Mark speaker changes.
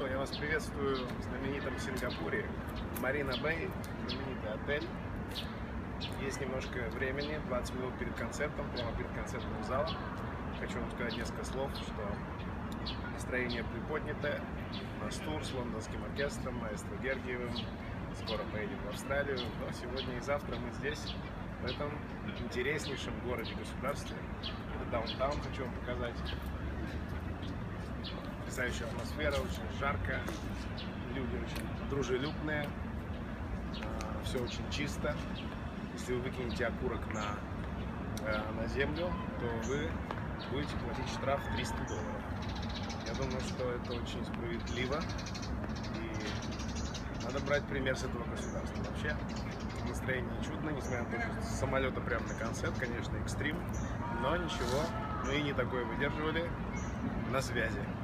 Speaker 1: что, я вас приветствую в знаменитом Сингапуре. Марина Бэй, знаменитый отель. Есть немножко времени, 20 минут перед концертом, прямо перед концертным залом. Хочу вам сказать несколько слов, что настроение приподнятое. У нас тур с лондонским оркестром, маэстро Гергиевым. Скоро поедем в Австралию, но сегодня и завтра мы здесь, в этом интереснейшем городе-государстве. Это даунтаун, хочу вам показать потрясающая атмосфера, очень жарко, люди очень дружелюбные, а, все очень чисто. Если вы выкинете окурок на, э, на землю, то вы будете платить штраф 300 долларов. Я думаю, что это очень справедливо и надо брать пример с этого государства. Вообще настроение чудно, несмотря на то, что самолета прямо на концерт, конечно, экстрим, но ничего, мы и не такое выдерживали на связи.